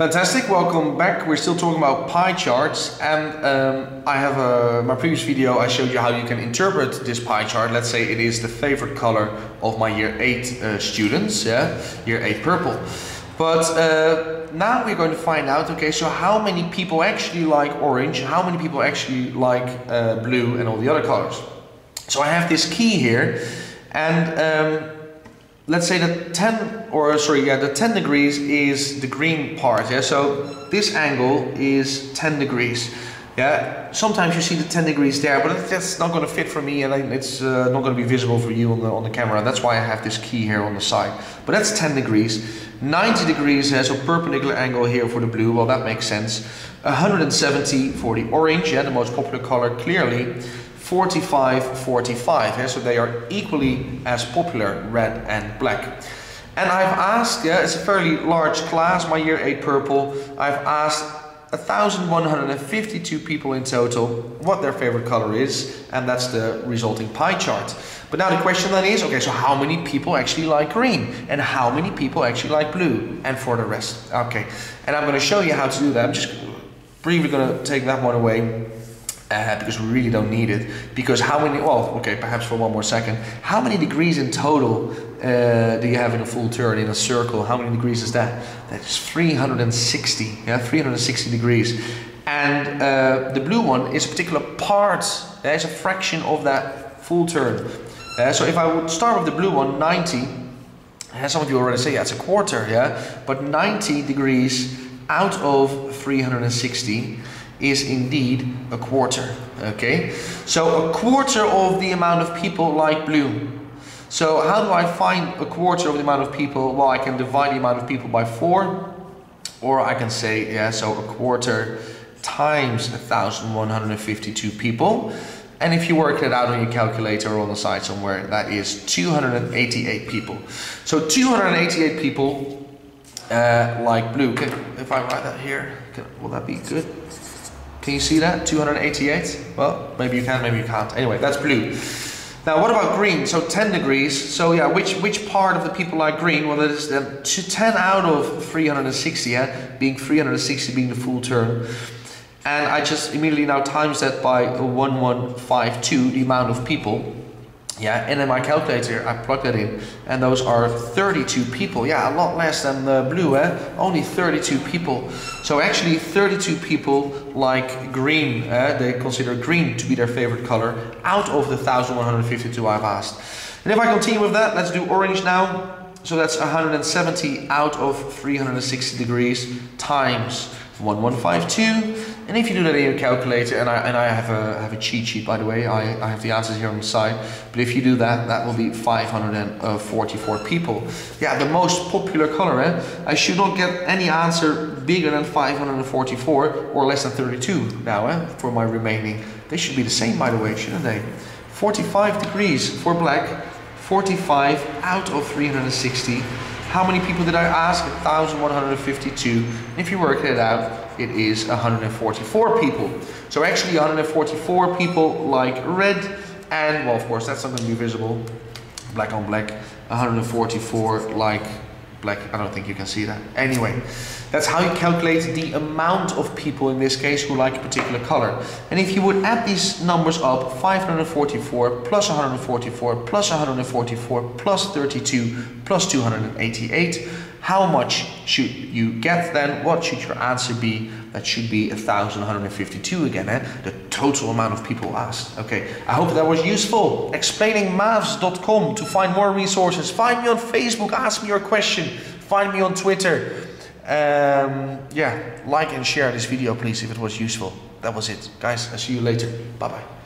Fantastic, welcome back. We're still talking about pie charts and um, I have a, my previous video I showed you how you can interpret this pie chart. Let's say it is the favorite color of my year 8 uh, students, yeah, year 8 purple. But uh, now we're going to find out, okay, so how many people actually like orange, how many people actually like uh, blue and all the other colors. So I have this key here and um, let's say that 10 or sorry yeah the 10 degrees is the green part yeah? So this angle is 10 degrees yeah? Sometimes you see the 10 degrees there but that's not going to fit for me and it's uh, not going to be visible for you on the on the camera that's why I have this key here on the side. But that's 10 degrees. 90 degrees has a perpendicular angle here for the blue well that makes sense. 170 for the orange yeah the most popular color clearly 45, 45. Yeah? So they are equally as popular, red and black. And I've asked, yeah, it's a fairly large class, my year 8 purple. I've asked 1,152 people in total what their favorite color is, and that's the resulting pie chart. But now the question then is, okay, so how many people actually like green? And how many people actually like blue? And for the rest, okay. And I'm gonna show you how to do that. I'm just briefly gonna take that one away uh, because we really don't need it. Because how many, well, okay, perhaps for one more second, how many degrees in total uh, do you have in a full turn, in a circle? How many degrees is that? That's 360, yeah, 360 degrees. And uh, the blue one is a particular part, there's a fraction of that full turn. Uh, so if I would start with the blue one, 90, uh, some of you already say, yeah, it's a quarter, yeah? But 90 degrees out of 360 is indeed a quarter. Okay, so a quarter of the amount of people like blue. So how do I find a quarter of the amount of people? Well, I can divide the amount of people by four, or I can say, yeah, so a quarter times 1,152 people. And if you work it out on your calculator or on the side somewhere, that is 288 people. So 288 people uh, like blue. Can, if I write that here, can, will that be good? Can you see that? 288? Well, maybe you can, maybe you can't. Anyway, that's blue. Now, what about green? So 10 degrees. So yeah, which which part of the people like green? Well, it is then 10 out of 360, yeah? Being 360 being the full turn. And I just immediately now times that by 1152, the amount of people yeah, and in my calculator, I plug that in, and those are 32 people. Yeah, a lot less than the blue, eh? Only 32 people. So actually, 32 people like green. Eh? They consider green to be their favorite color out of the 1,152 I've asked. And if I continue with that, let's do orange now. So that's 170 out of 360 degrees times 1152. And if you do that in your calculator, and I, and I have a have a cheat sheet by the way, I, I have the answers here on the side. But if you do that, that will be 544 people. Yeah, the most popular color. Eh? I should not get any answer bigger than 544 or less than 32 now eh? for my remaining. They should be the same by the way, shouldn't they? 45 degrees for black, 45 out of 360. How many people did I ask? 1,152. And if you work it out, it is 144 people. So actually 144 people like red and well of course that's not to be visible black on black 144 like black I don't think you can see that. Anyway that's how you calculate the amount of people in this case who like a particular color. And if you would add these numbers up 544 plus 144 plus 144 plus 32 plus 288 how much should you get then? What should your answer be? That should be 1,152 again, eh? the total amount of people asked. Okay, I hope that was useful. Explainingmaths.com to find more resources. Find me on Facebook, ask me your question. Find me on Twitter. Um, yeah, like and share this video please if it was useful. That was it. Guys, I'll see you later. Bye bye.